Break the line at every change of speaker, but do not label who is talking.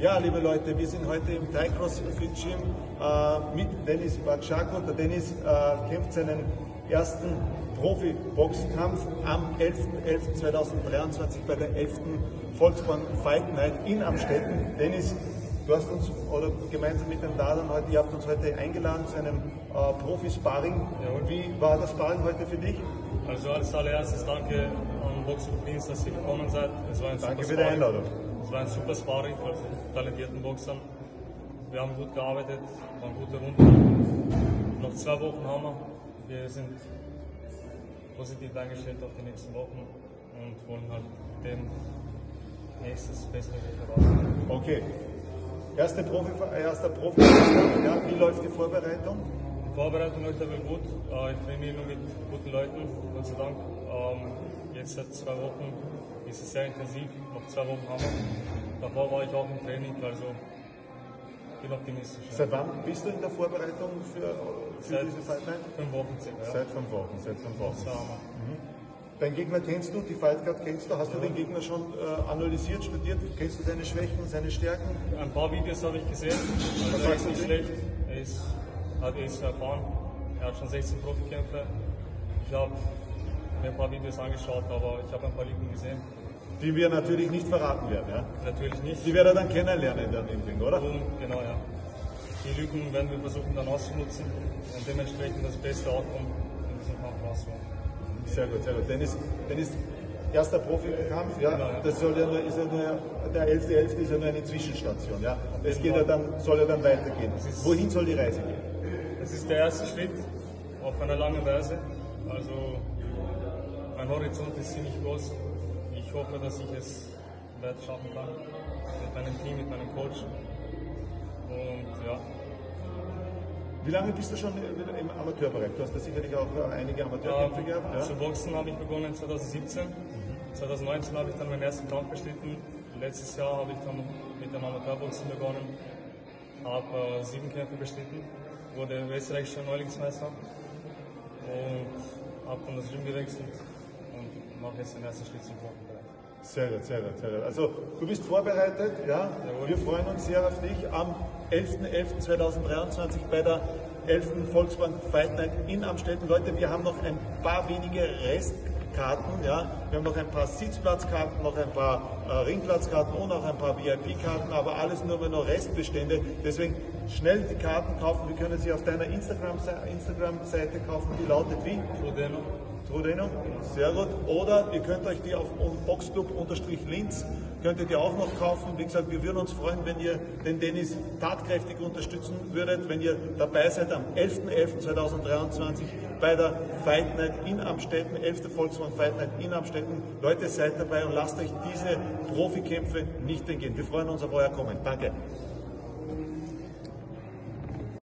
Ja, liebe Leute, wir sind heute im Thai CrossFit Gym äh, mit Dennis Batschako. Der Dennis äh, kämpft seinen ersten Profi-Boxkampf am 11.11.2023 bei der 11. Volksbank Fight Night in Amstetten. Dennis, du hast uns, oder gemeinsam mit dem Dadan heute, ihr habt uns heute eingeladen zu einem äh, Profi-Sparring. Wie war das Sparring heute für dich?
Also als allererstes danke an Boxer Dienst, dass ihr gekommen seid. Es war ein
Danke für die. Einladung.
Es war ein super Sparring von talentierten Boxern. Wir haben gut gearbeitet, waren gute Runden. Noch zwei Wochen haben wir. Wir sind positiv eingestellt auf die nächsten Wochen und wollen halt dem nächstes bessere erwarten.
Okay. Erste Profi, äh, erster Profi, ja, wie läuft die Vorbereitung?
Die Vorbereitung läuft aber gut. Äh, Ich trainiere nur mit guten Leuten, Gott sei Dank. Ähm, Jetzt seit zwei Wochen ist es sehr intensiv. Noch zwei Wochen haben wir. Davor war ich auch im Training, also bin optimistisch. ja.
Seit wann bist du in der Vorbereitung für, für
Seit
diese Fight Night?
fünf Wochen circa. Ja.
Seit fünf Wochen, seit fünf Wochen.
Wir.
Dein Gegner kennst du, die Fight Card kennst du, hast du den Gegner schon äh, analysiert, studiert, kennst du seine Schwächen, seine Stärken?
Ein paar Videos habe ich gesehen. Also
Was
er ist nicht schlecht. Er ist, hat, er ist erfahren. Er hat schon 16 Profikämpfe. Ich habe mir ein paar Videos angeschaut, aber ich habe ein paar Lügen gesehen.
Die wir natürlich nicht verraten werden, ja?
Natürlich nicht.
Die werden dann kennenlernen dann im Ring, oder?
Und, genau, ja. Die Lügen werden wir versuchen dann auszunutzen und dementsprechend das beste Outcome in diesem Kampf rausholen.
Sehr gut, sehr gut. Dennis, Dennis erster Profikampf, ja,
Genau, ja.
das soll ja nur, ist ja nur, der 11.11. ist ja nur eine Zwischenstation, ja.
Jeden
geht ja dann, soll ja dann weitergehen. Wohin soll die Reise gehen?
Es ist der erste Schritt auf einer langen Reise. Also mein Horizont ist ziemlich groß. Ich hoffe, dass ich es weit schaffen kann. Mit meinem Team, mit meinem Coach. Und ja,
Wie lange bist du schon im Amateurbereich? Du hast ja sicherlich auch äh, einige Amateurkämpfe gehabt,
ähm,
ja?
zu Boxen habe ich begonnen 2017. 2019 habe ich dann meinen ersten Kampf bestritten. Letztes Jahr habe ich dann mit dem Amateurboxen begonnen. Habe äh, sieben Kämpfe bestritten, wurde österreichischer Neulingsmeister und habe dann das Gym gewechselt und mache jetzt den ersten Schritt zum Profibereich.
Sehr gut, sehr gut, sehr gut. Also du bist vorbereitet, ja.
Jawohl.
Wir freuen uns sehr auf dich am 11.11.2023 bei der 11. Volksbank Fight Night in Amstetten. Leute, wir haben noch ein paar wenige Restkarten, ja. Wir haben noch ein paar Sitzplatzkarten, noch ein paar äh, Ringplatzkarten und auch ein paar VIP-Karten, aber alles nur mehr noch Restbestände. Deswegen schnell die Karten kaufen. Wir können sie auf deiner Instagram-Seite Instagram kaufen, die lautet wie?
Trudeno,
Trudeno, sehr gut. Oder ihr könnt euch die auf Boxclub-Linz könnt ihr auch noch kaufen. Wie gesagt, wir würden uns freuen, wenn ihr den Dennis tatkräftig unterstützen würdet, wenn ihr dabei seid am 11.11.2023 bei der Fight Night in Amstetten, 11. Volksmann Fight Night in Amstetten. Leute, seid dabei und lasst euch diese Profikämpfe nicht entgehen. Wir freuen uns auf euer Kommen. Danke.